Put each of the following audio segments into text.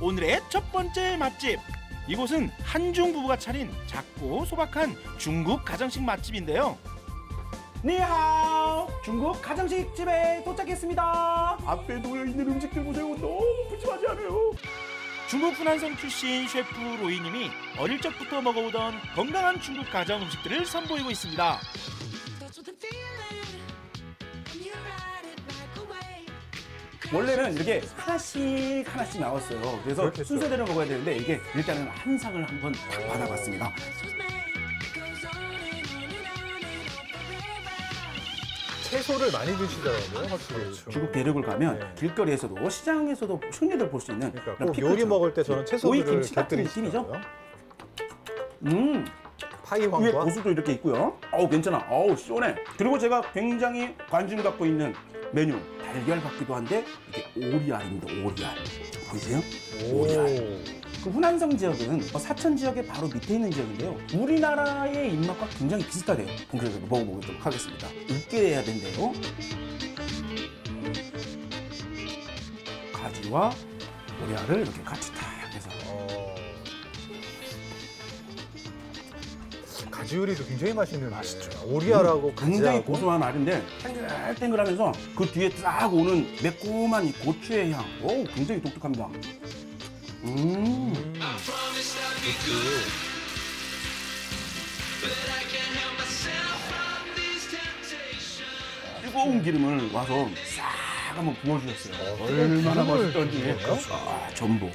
오늘의 첫 번째 맛집. 이곳은 한중 부부가 차린 작고 소박한 중국 가정식 맛집인데요. 니하오 중국 가정식 집에 도착했습니다. 앞에 놓여 있는 음식들 보세요. 너무 푸짐하지 않아요? 중국 후난성 출신 셰프 로이님이 어릴 적부터 먹어오던 건강한 중국 가정 음식들을 선보이고 있습니다. 원래는 이렇게 하나씩 하나씩 나왔어요. 그래서 그렇겠죠. 순서대로 먹어야 되는데 이게 일단은 한 상을 한번 딱 받아봤습니다. 채소를 많이 드시더라고요, 확실히. 중국 대륙을 가면 네. 길거리에서도 시장에서도 흔히들 볼 수 있는 그러니까 꼭 피클처럼. 요리 먹을 때 저는 오이 채소들을 김치 같은 곁들이시더라고요. 음, 파이 위에 황과 고수도 이렇게 있고요. 어우 괜찮아. 어우 시원해. 그리고 제가 굉장히 관심 갖고 있는 메뉴 달걀 같기도 한데 이게 오리알입니다. 오리알 보이세요? 오리알. 그 후난성 지역은 어, 사천 지역의 바로 밑에 있는 지역인데요. 우리나라의 입맛과 굉장히 비슷하대요. 본격적으로 먹어보도록 하겠습니다. 익게 해야 된대요. 가지와 오리알을 이렇게 같이 탁 가지 요리도 굉장히 맛있는데 맛있죠. 오리알하고 굉장히 가지하고 고소한 알인데 탱글탱글하면서 그 뒤에 싹 오는 매콤한 이 고추의 향. 오, 굉장히 독특합니다. 음. 음, 뜨거운 기름을 와서 싹 한번 부어주셨어요. 어, 얼마나 맛있던지. 아, 전복.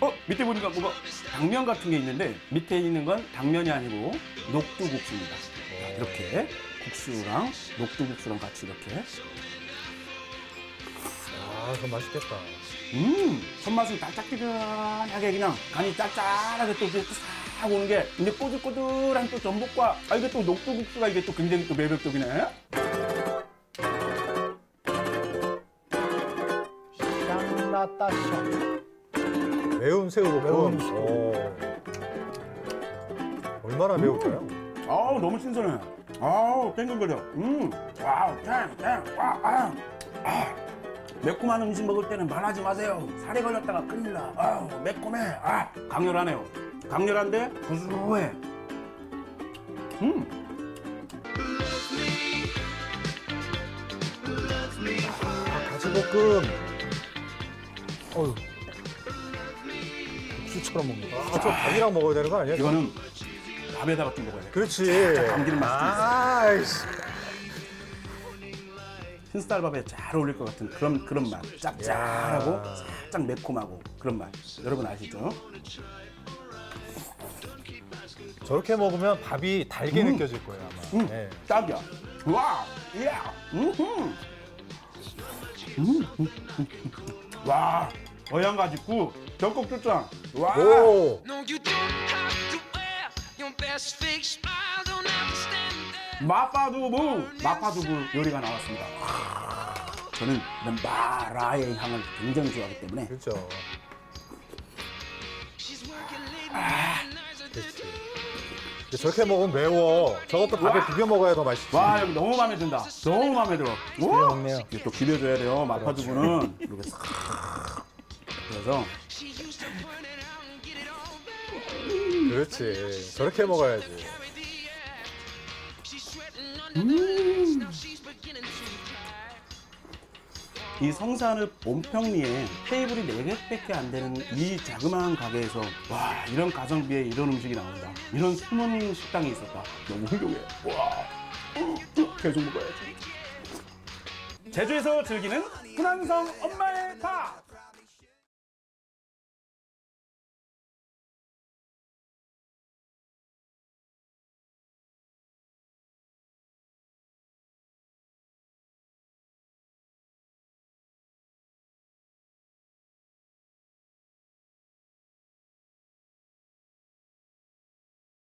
어, 밑에 보니까 뭐가 당면 같은 게 있는데 밑에 있는 건 당면이 아니고 녹두국수입니다. 어. 이렇게 국수랑 녹두국수랑 같이 이렇게. 아, 그럼 맛있겠다. 음, 손맛은 달짝지근하게 그냥 간이 짭짤하게 또 이렇게 싹 오는 게 근데 꼬들꼬들한 또 전복과 아 이게 또 녹두국수가 이게 또 굉장히 또 매력적이네. 샹라따샤 매운 새우로 매운 오. 얼마나 매울까요? 아우 너무 신선해. 아우 땡글거려. 음, 와우 땡, 땡, 와, 아, 아. 매콤한 음식 먹을 때는 말하지 마세요. 사레 걸렸다가 큰일 나. 아우 매콤해. 아 강렬하네요. 강렬한데 구수해. 음. 아, 가지볶음 어휴 국수처럼 먹는 거. 아, 저 밥이랑 먹어야 되는 거 아니야? 이거는 밥에다가 좀 먹어야 돼. 그렇지 감기는 맛있지. 아이씨 흰쌀밥에 잘 어울릴 것 같은 그런 그런 맛. 짭짤하고 야. 살짝 매콤하고 그런 맛. 여러분 아시죠? 저렇게 먹으면 밥이 달게 음. 느껴질 거예요 아마 음, 네. 딱이야. 와, 예. 음, 음, 음. 와, 어양가지국 전국주장. 와, 오. 마파두부, 마파두부 요리가 나왔습니다. 저는 이런 마라의 향을 굉장히 좋아하기 때문에 그렇죠 근데 저렇게 먹으면 매워 저것도 밥에 와. 비벼 먹어야 더 맛있지 와 여기 너무 마음에 든다. 너무 마음에 들어. 비벼 먹네요. 이게 또 비벼줘야 돼요. 마파두부는 이렇게 싹. 그래서. 그렇지 저렇게 먹어야지 cry. 이 성산읍 온평리에 테이블이 4개밖에 안 되는 이 자그마한 가게에서 와 이런 가성비에 이런 음식이 나온다 이런 숨은 식당이 있었다 너무 훌륭해 와 어, 계속 먹어야지 제주에서 즐기는 분한성 엄마의